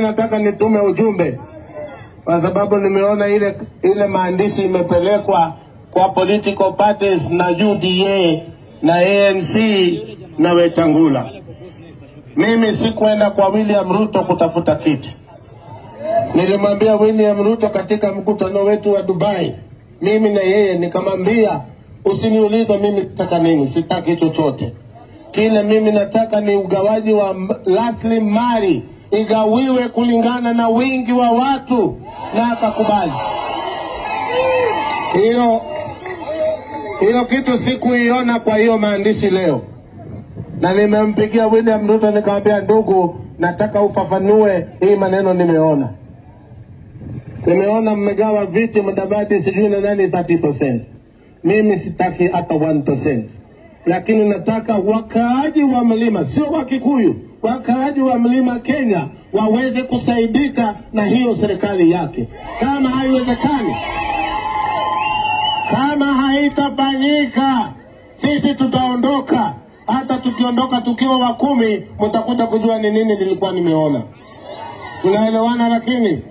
Nataka nitume ujumbe kwa sababu nimeona ile ile maandishi imepelekwa kwa political parties na UDA na ANC na Wetangula. Mimi sikwenda kwa William Ruto kutafuta kiti. Nilimwambia William Ruto katika mkutano wetu wa Dubai, mimi na yeye nikamwambia, usiniulize mimi nataka nini, sitaki chochote. Kile mimi nataka ni ugawaji wa rasilimali igawiwe kulingana na wingi wa watu, na akakubali hilo. Hilo kitu sikuiona kwa hiyo maandishi leo, na nimempigia William Ruto nikamwambia, ndugu, nataka ufafanue hii maneno nimeona nimeona mmegawa viti Mudavadi sijui na nani 30%. Mimi sitaki hata 1%, lakini nataka wakaaji wa mlima, sio wa Kikuyu, wakaaji wa mlima Kenya waweze kusaidika na hiyo serikali yake. Kama haiwezekani, kama haitafanyika, sisi tutaondoka. Hata tukiondoka tukiwa wa kumi, mtakuja kujua ni nini nilikuwa nimeona. Tunaelewana lakini